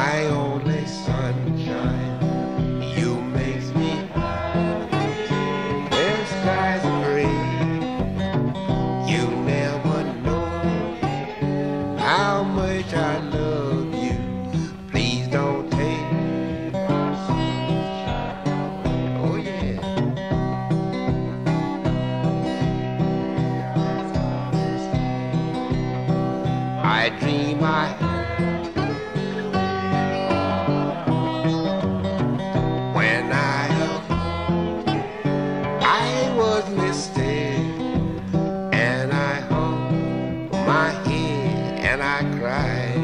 my only sunshine. You make me happy when skies are gray. You never know how much I love you. Please don't take my sunshine. Oh yeah. I dream I. and I cried.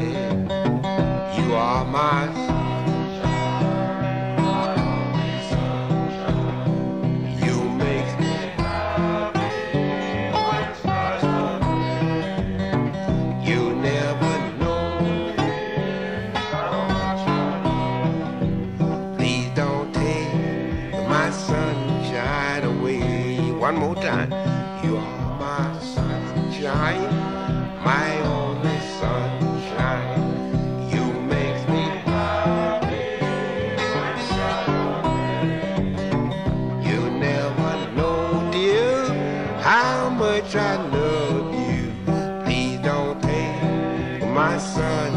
How much I love you. Please don't take my sunshine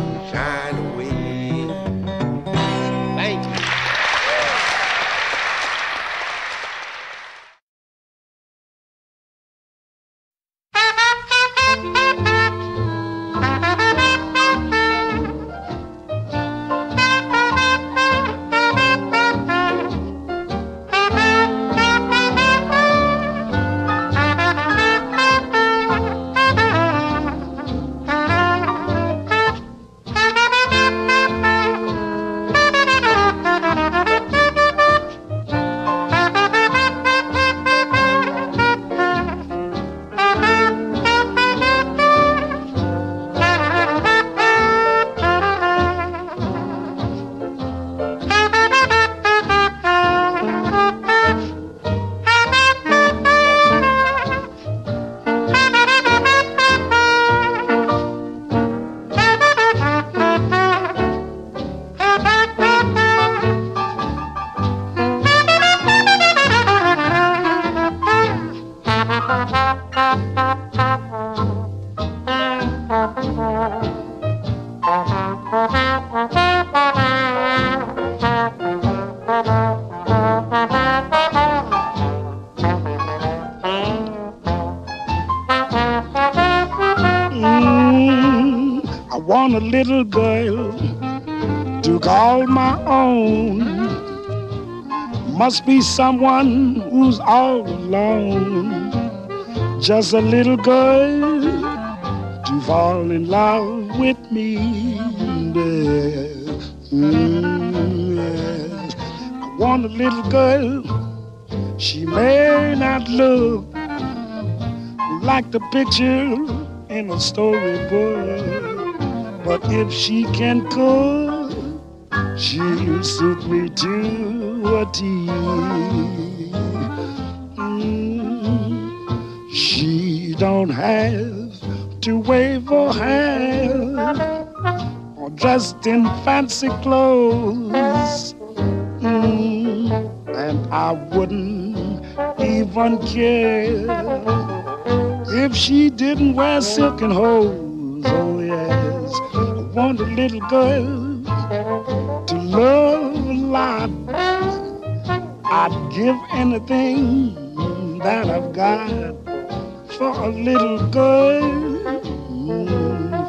Mm, a little girl to call my own. Must be someone who's all alone. Just a little girl to fall in love with me. Mm, yes. I want a little girl. She may not look like the picture in a storybook. But if she can cook, she'll suit me to a T. She don't have to wave her hand or dressed in fancy clothes. Mm, and I wouldn't even care if she didn't wear silken hose. Oh, yes. I want a little girl love a lot. I'd give anything that I've got for a little girl.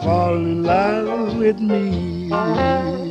Fall in love with me.